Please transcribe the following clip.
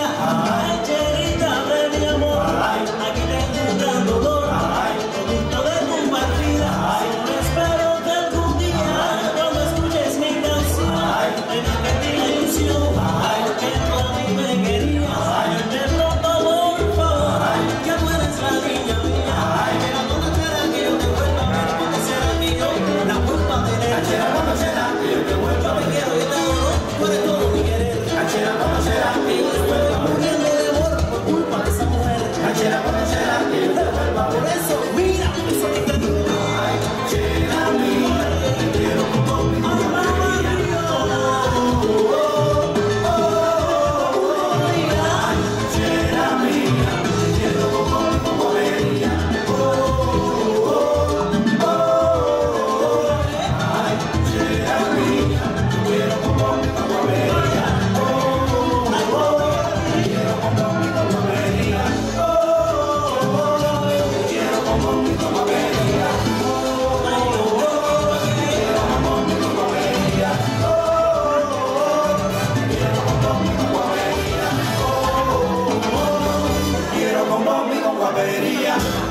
yeah. María.